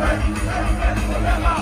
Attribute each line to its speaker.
Speaker 1: العلماء والعلماء